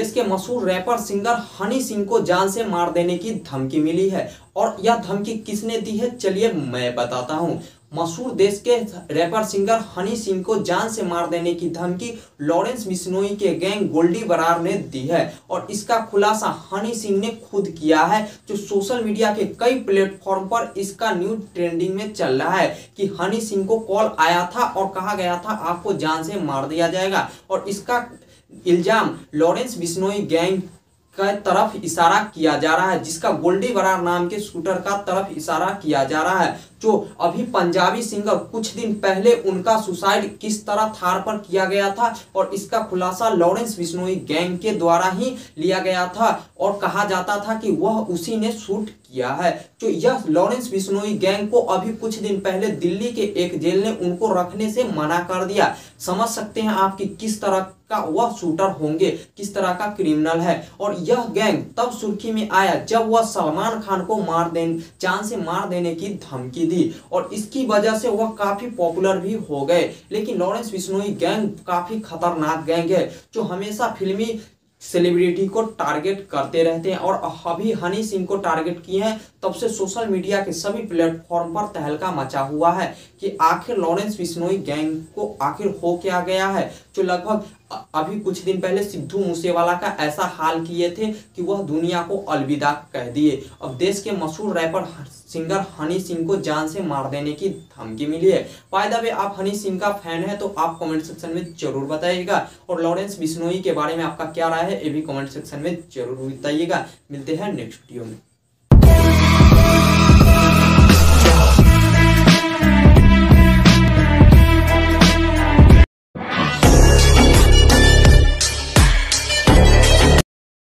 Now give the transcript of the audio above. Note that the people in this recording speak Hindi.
देश के मशहूर रैपर सिंगर हनी सिंह को जान से मार देने की धमकी मिली है। और यह धमकी किसने दी है, चलिए मैं बताता हूँ। मशहूर देश के रैपर सिंगर हनी सिंह को जान से मार देने की धमकी लॉरेंस बिश्नोई के गैंग गोल्डी बरार ने दी है। और इसका खुलासा हनी सिंह ने खुद किया है, जो सोशल मीडिया के कई प्लेटफॉर्म पर इसका न्यूज़ ट्रेंडिंग में चल रहा है कि हनी सिंह को कॉल आया था और कहा गया था, आपको जान से मार दिया जाएगा। और इसका इल्ज़ाम लॉरेंस बिश्नोई गैंग का तरफ़ इशारा किया जा रहा है, जिसका गोल्डी बरार नाम के शूटर का तरफ़ इशारा किया जा रहा है, जो अभी पंजाबी सिंगर कुछ दिन पहले उनका सुसाइड किस तरह थार पर किया गया था और इसका खुलासा लॉरेंस बिश्नोई गैंग के द्वारा ही लिया गया था और कहा जाता था कि वह उसी ने शूट किया है। जो यह लॉरेंस बिश्नोई गैंग को अभी कुछ दिन पहले दिल्ली के एक जेल ने उनको रखने से मना कर दिया। समझ सकते हैं आप कि किस तरह का वह शूटर होंगे। किस तरह का क्रिमिनल है? और यह गैंग तब सुर्खी में आया जब वह सलमान खान को मार देने, जान से मार देने की धमकी दी। और इसकी वजह से वह काफ़ी पॉपुलर भी हो गए। लेकिन लॉरेंस बिश्नोई गैंग काफ़ी खतरनाक गैंग है, जो हमेशा फिल्मी सेलिब्रिटी को टारगेट करते रहते हैं। और अभी हनी सिंह को टारगेट किए हैं, तब से सोशल मीडिया के सभी प्लेटफॉर्म पर तहलका मचा हुआ है कि आखिर लॉरेंस बिश्नोई गैंग को आखिर हो क्या गया है, जो लगभग अभी कुछ दिन पहले सिद्धू मूसेवाला का ऐसा हाल किए थे कि वह दुनिया को अलविदा कह दिए। अब देश के मशहूर रैपर सिंगर हनी सिंह को जान से मार देने की धमकी मिली है। फ़ायदा में आप हनी सिंह का फ़ैन है तो आप कमेंट सेक्शन में ज़रूर बताइएगा। और लॉरेंस बिश्नोई के बारे में आपका क्या राय है, ये भी कमेंट सेक्शन में ज़रूर बताइएगा। मिलते हैं नेक्स्ट वीडियो में।